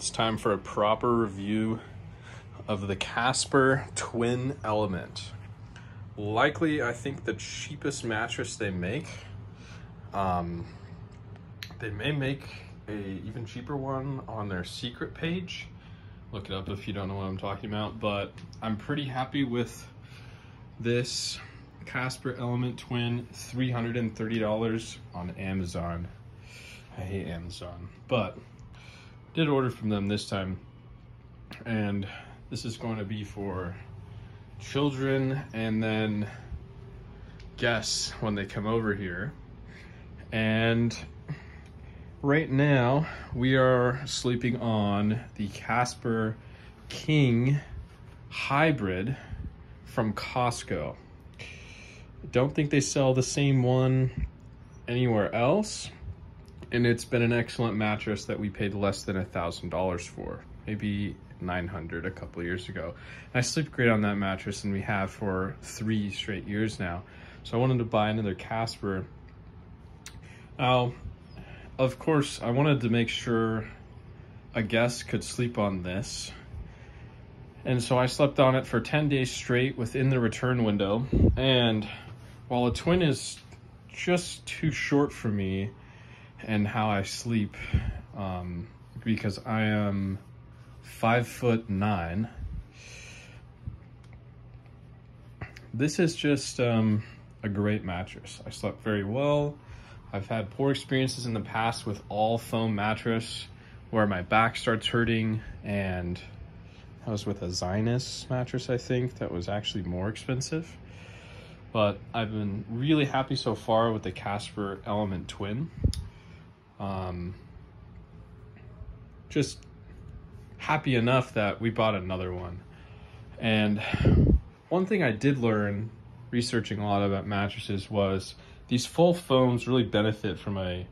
It's time for a proper review of the Casper Twin Element. Likely, I think the cheapest mattress they make. Um, they may make a even cheaper one on their secret page. Look it up if you don't know what I'm talking about, but I'm pretty happy with this Casper Element Twin, $330 on Amazon. I hate Amazon, but did order from them this time. And this is going to be for children and then guests when they come over here. And right now we are sleeping on the Casper King Hybrid from Costco. Don't think they sell the same one anywhere else. And it's been an excellent mattress that we paid less than a thousand dollars for. Maybe 900 a couple years ago. And I sleep great on that mattress and we have for three straight years now. So I wanted to buy another Casper. Now, of course, I wanted to make sure a guest could sleep on this. And so I slept on it for 10 days straight within the return window. And while a twin is just too short for me and how I sleep, um, because I am five foot nine, this is just um, a great mattress. I slept very well. I've had poor experiences in the past with all foam mattress where my back starts hurting and I was with a Zinus mattress, I think, that was actually more expensive. But I've been really happy so far with the Casper Element Twin. Um, just happy enough that we bought another one. And one thing I did learn researching a lot about mattresses was these full foams really benefit from a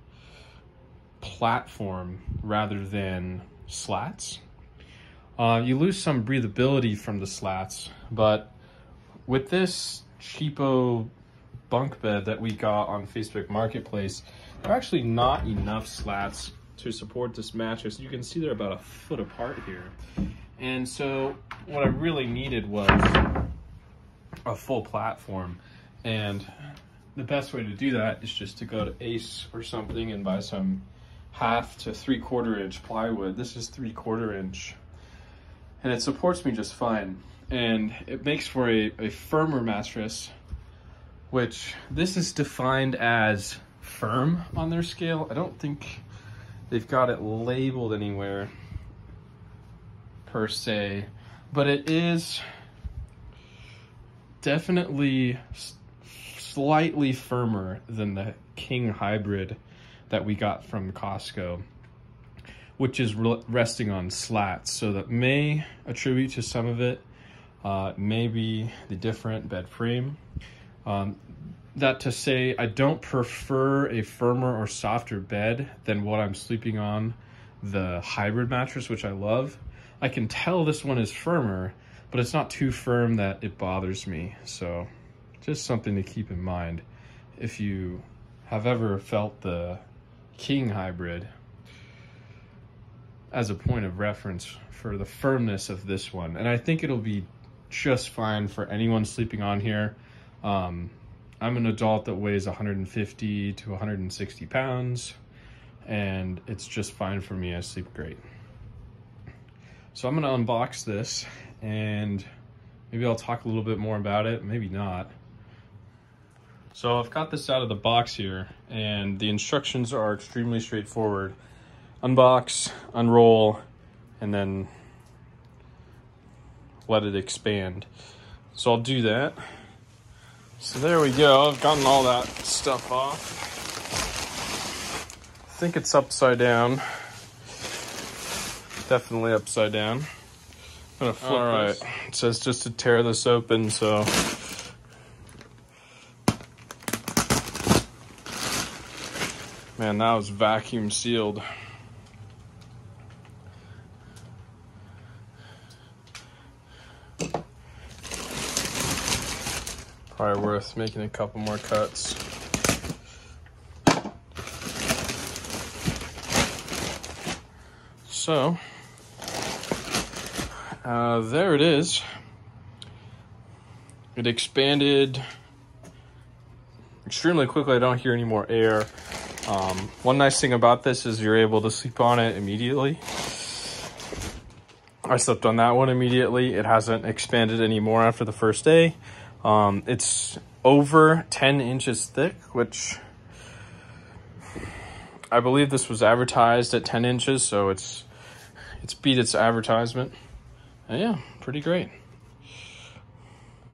platform rather than slats. Uh, you lose some breathability from the slats, but with this cheapo bunk bed that we got on Facebook Marketplace, there are actually not enough slats to support this mattress. You can see they're about a foot apart here. And so what I really needed was a full platform. And the best way to do that is just to go to Ace or something and buy some half to three quarter inch plywood. This is three quarter inch and it supports me just fine. And it makes for a, a firmer mattress, which this is defined as firm on their scale. I don't think they've got it labeled anywhere per se, but it is definitely slightly firmer than the King Hybrid that we got from Costco, which is resting on slats. So that may attribute to some of it, uh, maybe the different bed frame. Um, that to say, I don't prefer a firmer or softer bed than what I'm sleeping on the hybrid mattress, which I love. I can tell this one is firmer, but it's not too firm that it bothers me. So just something to keep in mind if you have ever felt the King hybrid as a point of reference for the firmness of this one. And I think it'll be just fine for anyone sleeping on here. Um, I'm an adult that weighs 150 to 160 pounds, and it's just fine for me. I sleep great. So I'm gonna unbox this, and maybe I'll talk a little bit more about it, maybe not. So I've got this out of the box here, and the instructions are extremely straightforward. Unbox, unroll, and then let it expand. So I'll do that. So there we go. I've gotten all that stuff off. I think it's upside down. Definitely upside down. I'm gonna oh, flip all right. This. It says just to tear this open, so. Man, that was vacuum sealed. Probably worth making a couple more cuts. So, uh, there it is. It expanded extremely quickly. I don't hear any more air. Um, one nice thing about this is you're able to sleep on it immediately. I slept on that one immediately. It hasn't expanded anymore after the first day. Um, it's over 10 inches thick, which I believe this was advertised at 10 inches, so it's it's beat its advertisement. And yeah, pretty great.